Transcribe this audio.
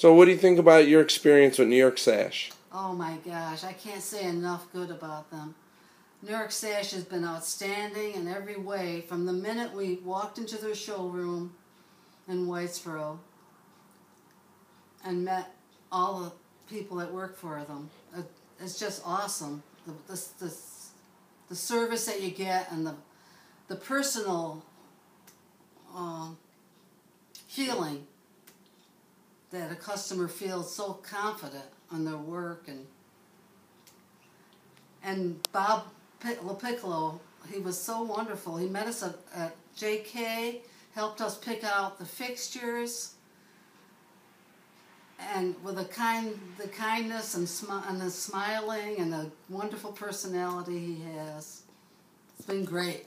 So, what do you think about your experience with New York Sash? Oh my gosh, I can't say enough good about them. New York Sash has been outstanding in every way from the minute we walked into their showroom in Whitesboro and met all the people that work for them. It's just awesome. The, the, the, the service that you get and the, the personal uh, feeling that a customer feels so confident on their work and and Bob LaPiccolo, he was so wonderful. He met us at, at JK, helped us pick out the fixtures, and with a kind, the kindness and, smi- and the smiling and the wonderful personality he has, it's been great.